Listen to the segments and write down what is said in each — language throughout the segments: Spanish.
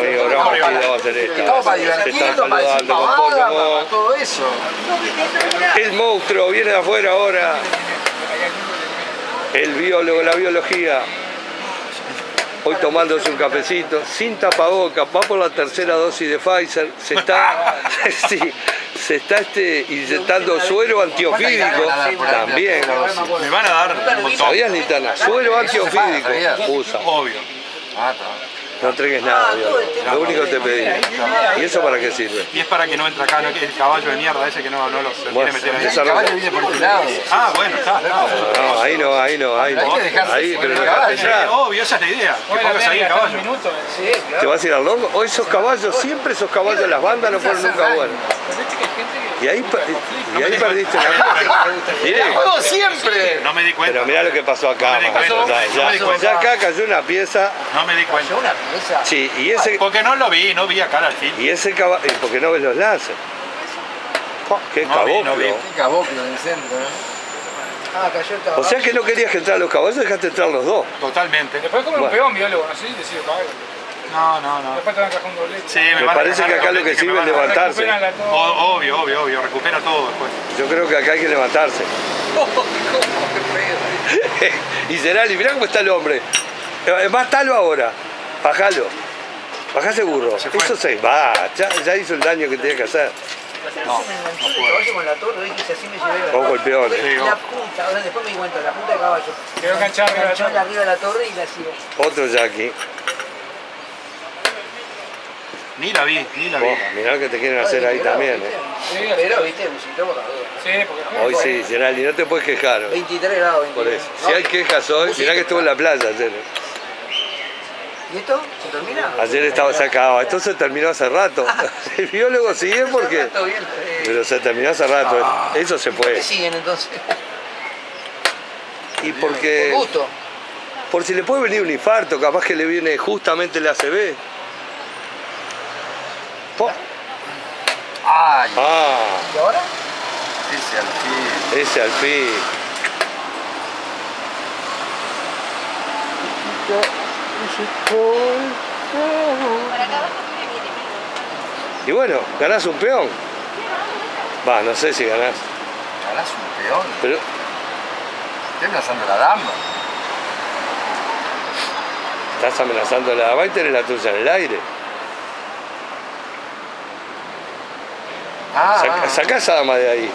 Amigo, gran partida va a ser esta. Estamos para divertirnos, para decir pavada, para todo eso. El monstruo viene de afuera ahora. El biólogo, la biología. Hoy tomándose un cafecito, sin tapaboca, va por la tercera dosis de Pfizer, se está, sí, se está este, inyectando suero antiofídico también. Me van a dar. ¿Sabías, Nitana? Suero antiofídico usa. Obvio. Ah. No entregues nada, biólogo. Lo único que te pedí. ¿Y eso para qué sirve? Y es para que no entre acá, no, que el caballo de mierda ese que no, no lo se quiere Bueno, meter ahí. El caballo viene por este lado. Ah, bueno, está. está. No, ahí no, ahí no, ahí no. Hay que dejarse Ahí, pero dejaste entrar. Obvio, esa es la idea. Que pongas ahí el caballo. Sí, ¿Te vas a ir al longo? Hoy esos caballos, siempre esos caballos de las bandas no fueron nunca buenos. Y ahí, y ahí perdiste la ¡Juego siempre! No me di cuenta. Pero mirá lo que pasó acá, No me di ya, ya, cuenta. ya acá cayó una pieza, No me di cuenta. Sí, y ese, Porque no lo vi, no vi acá al fin. y ese caballo, porque no ves los lances. Qué No vi, no vi. caboclo. Qué caboclo en el centro, ¿eh? Ah, cayó el caballo. O sea que no querías que entraran los caballos, dejaste entrar los dos. Totalmente. Después como un Bueno. peón biólogo, no sé si decido caballo. No, no, no. Después te van a cajar un doblete. Sí, me, Me parece que acá lo que sirve es levantarse. O- Obvio, obvio, obvio. Recupera todo después. Yo creo que acá hay que levantarse. y Gerali, mirá cómo está el hombre. Eh, Mátalo ahora. Bájalo. Bajá ese burro. Eso se va. Ya, ya hizo el daño que tenía que hacer. No, el caballo con la torre. Si así me llevé la Vos golpeones. Sí, La punta, ahora después me di cuenta, la punta del caballo. Quedó enganchado arriba de la torre. arriba de la torre y la sigo. Otro Jackie. Ni la vi, ni la vi. Oh, mirá lo que te quieren hacer ahí también. eh. Sí, Pero, ¿viste? Busito por la duda. Sí, porque Hoy sí, Gerali, no te puedes quejar. 23 grados, 23. Por eso. Si hay quejas hoy, mirá que estuvo en la playa ayer. ¿Y esto? ¿Se termina? Ayer estaba sacado. Esto se terminó hace rato. El biólogo sigue porque. Pero se terminó hace rato. Eso se ¿Qué puede. siguen entonces? Y Por porque. gusto. Por si le puede venir un infarto, capaz que le viene justamente el ACV. Po- ¡Ay! Ah, ¿Y ahora? Ese al fin. ese al fin. Y bueno, ganás un peón. Va, no sé si ganás. Ganás un peón. Pero Estoy amenazando la dama. estás amenazando a la dama y tenés la tuya en el aire. Ah, Saca, ah. sacá esa dama de ahí.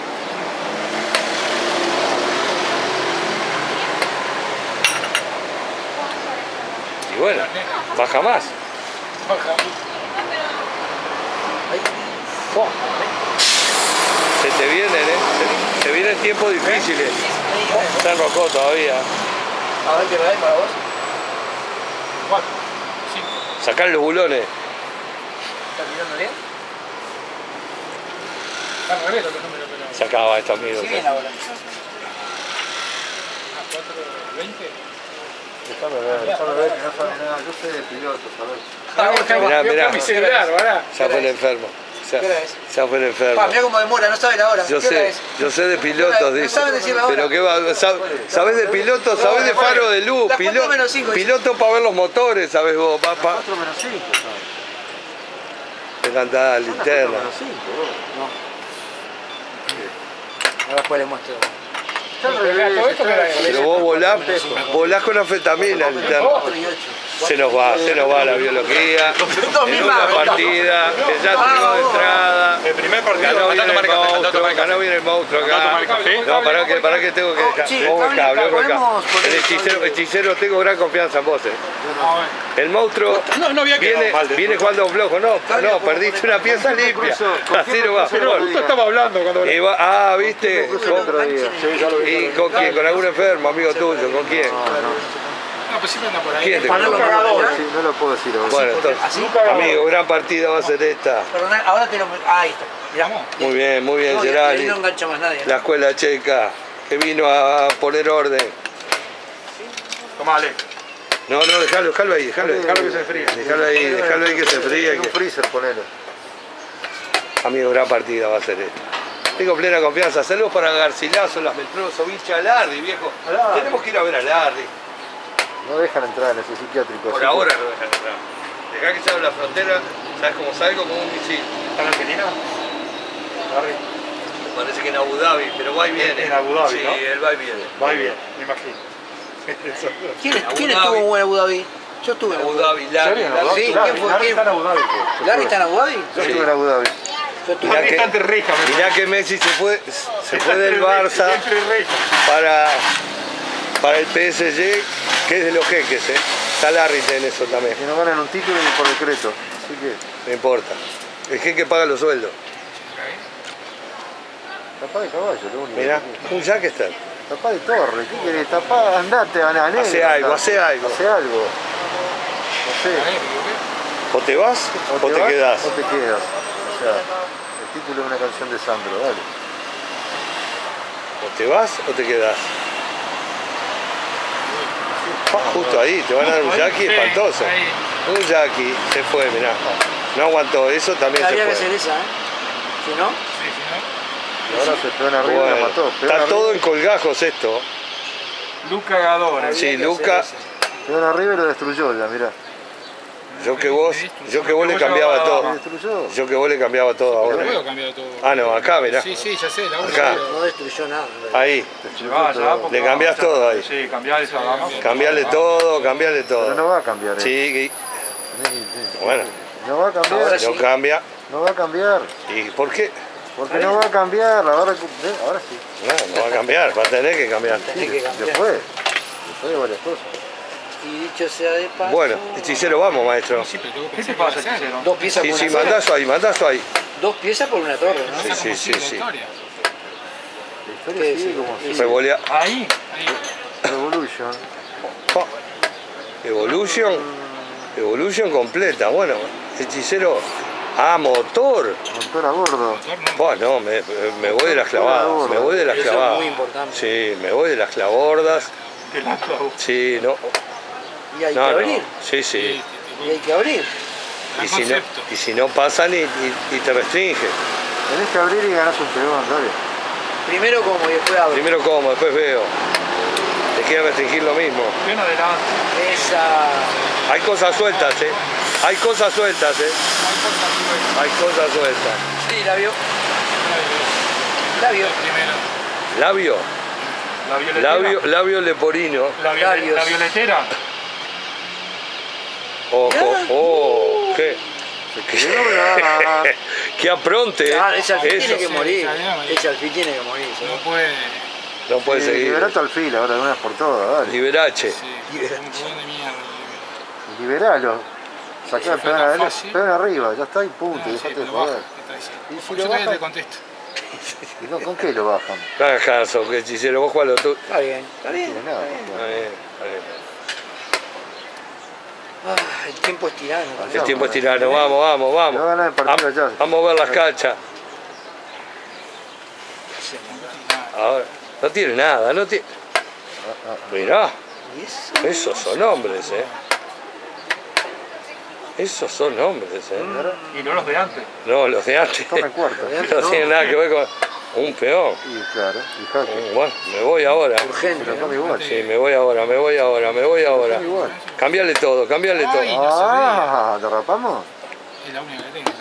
bueno, baja más. Baja. Se te vienen, ¿eh? Se, vienen tiempos difíciles. Está en rocó todavía. A ver, ¿qué hay para vos? Cuatro, cinco. Sacar los bulones. ¿Está tirando bien? Está al revés lo que no me lo pelaba. Sacaba esta mierda. Sí, bien ahora. ¿A 4.20? Deja beber, deja que no sabe nada. Yo soy de piloto, ¿sabes? Mirá, mirá. Ya fue el enfermo. Ya, fue el enfermo. Pa, mirá cómo demora, no sabe la hora. Yo sé, de pilotos, dice. No. Pero qué va, sabés de piloto, sabés de faro de luz, piloto, piloto para ver los motores, sabés vos, papá. 4 menos 5, sabes. Te canta linterna. 4 menos 5, vos. No. Ahora después le muestro. Pero vos volás, volás con anfetamina, linterna. 4 y 8. Se nos va, se nos va la biología. En una partida que ya tengo de entrada. El primer partido. Ganó bien a el a monstruo, ganó bien el monstruo a acá. No, para que, para que tengo que dejar. sí, Ojo el el hechicero, tengo gran confianza en vos. eh. Ah. El monstruo No, no había quedado viene, viene jugando flojo. No, no, perdiste una pieza limpia. Así no va. Pero justo estaba hablando cuando. Ah, viste. ¿Y con quién? ¿Con algún enfermo, amigo tuyo? ¿Con quién? No, pues anda por ahí. ¿Quién te Para conoce? Sí, no lo puedo decir ahora. Bueno, entonces, ¿Así? amigo, gran partida va a ser esta. Perdón, ahora te lo. Ah, ahí está. Mirá. Muy bien, muy bien, No, Gerali. no engancha más nadie. ¿no? La escuela checa que vino a poner orden. Tomale. No, no, déjalo, déjalo ahí, déjalo ahí. Déjalo que se enfríe. Déjalo ahí, déjalo ahí que se fríe. En un freezer, ponelo. Amigo, gran partida va a ser esta. Tengo plena confianza. Saludos para Garcilaso, las Metroso, Vincha, Alardi, viejo. Alardi. Tenemos que ir a ver a Alardi. No dejan entrar en ese psiquiátrico. Por ahora no dejan entrar. Dejá que salga la frontera, ¿sabes cómo salgo? Como un misil. ¿Está en Argentina? Me parece que en Abu Dhabi, pero va y viene. En Abu Dhabi, Sí, ¿no? él va y viene. Va y bien, me imagino. Eso. ¿Quién, quién estuvo en Abu Dhabi? Yo estuve en Abu Dhabi, ¿En Larry. Sí, ¿quién fue? Larry ¿Quién? está en Abu Dhabi. ¿Larry está en Abu Dhabi? Yo estuve en Abu Dhabi. Mirá que- Mirá que Messi se fue, se fue del Barça para, para el PSG, que es de los jeques, ¿eh? Está Larry en eso también, Que no ganan un título ni por decreto. Así que, no importa. El jeque paga los sueldos. tapá de caballo, lo único. Mirá, un Jack está. Tapá de torre, ¿qué querés? Tapá, andate, a negro. Hace algo, hace algo. Hace algo. No sé. O te vas o te vas quedás. O te quedas. O sea, el título de una canción de Sandro, dale. O te vas o te quedás. Justo ahí, te van a dar un Jackie Sí, espantoso. Un Jackie, se fue, mirá. No aguantó, eso también se que hacer fue. esa, ¿eh? Si no, Sí, sí, ¿no? Y ahora se pegó en arriba y la mató. Está arriba- todo en colgajos esto. Luca Gadora. Sí, que Luca. Pegó en arriba y lo destruyó ya, mirá. Yo que vos, yo que vos le cambiaba todo. Yo que vos le cambiaba todo No ahora. puedo cambiar todo. Ah, no, acá, mirá. Sí, sí, ya sé, la Acá. No destruyó nada. Ahí, Ah, todo. Le cambiás todo ahí. Sí, cambiar esa dama. cambiarle todo, cambiarle Pero no todo. va a cambiar. eh. Sí, bueno, No va a cambiar. No cambia. No va a cambiar. ¿Y por qué? Porque no va a cambiar. Ahora, ahora sí. No, no va a cambiar, va a tener que cambiar. Después. Después de varias cosas. Y dicho sea de paso. Bueno, hechicero, vamos, maestro. Sí, pero tengo que ¿Qué te pasa, qué va a hacer. Chicero? Dos piezas Sí, por sí, una torre. mandazo ahí, mandazo ahí. Dos piezas por una torre, ¿no? Sí, sí, sí, sí. La historia Sí, sigue sí, como sí. sigue. Revolea. Ahí. Ahí. Revolution. Pa. Evolution. Evolution completa. Bueno, hechicero. Ah, motor. Motor a bordo. Bueno, me, me voy de las clavadas. Me voy de las Eso es clavadas. muy importante. Sí, me voy de las clavordas. Sí, no. Y hay No, que no. abrir. Sí, sí. Y hay que abrir. Y si no, y si no pasan y, y- y te restringe. Tenés que abrir y ganás un pegón, dale. Primero como y después abrir. Primero como, después veo. Te quieren restringir lo mismo. Ven adelante. Esa. Hay cosas sueltas, ¿eh? Hay cosas sueltas, ¿eh? Hay cosas sueltas. Sí, la vio. La vio. Primero. Labio. La violetera. Labio, labio leporino. La, Labios. la violetera. Ojo, oh, qué. quedó Qué apronte, ¿eh? Ah, ese alfil tiene que sí, morir. Ese alfil tiene que morir. ¿sí? No puede. No puede Sí, seguir. Liberato al fil ahora de una vez por todas, dale. Liberache. Sí, un de. Liberalo. Sacá Sí, el adelante, pegón arriba, ya está y punto, Ah, sí, dejate de pero baja, joder. Y si lo todavía baja- te contesto. ¿Y no, con qué lo bajan? No hagas caso, que hechicero, vos jugalo tú. Está bien, está bien. No tiene nada. está bien. Está bien, está bien. Ah, el tiempo es tirano. El tiempo es tirano, vamos, vamos, Le va a vamos. ganar el partido Vam- allá. Vamos a ver las canchas. Ahora, no tiene nada, no tiene. Mirá, esos son hombres, eh. Esos son hombres, eh. Y no los de antes. No, los de antes cuarto. no tienen nada que ver con un peón. Y claro, y jaque. Bueno, me voy ahora. Urgente. Pero ¿no? toma igual. Sí, me voy ahora, me voy ahora, me voy ahora. Igual. Cambiarle todo, cambiarle todo. No Ah, ¿derrapamos? Es la única que tengo.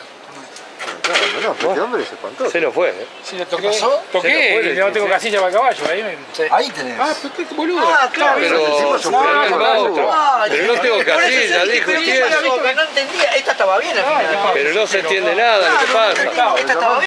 Claro, no, no, este hombre es espantoso. Se nos fue, eh. Sí, le toqué. pasó? Se nos Toqué fue, y no tengo casilla para caballo. Ahí me... Ahí tenés. Ah, pero qué boludo. Ah, claro. Pero, pero. Ah, Pero no tengo casilla, dijo pero no entendía. Esta estaba bien al final. Pero no se entiende nada de lo que pasa. Esta estaba bien.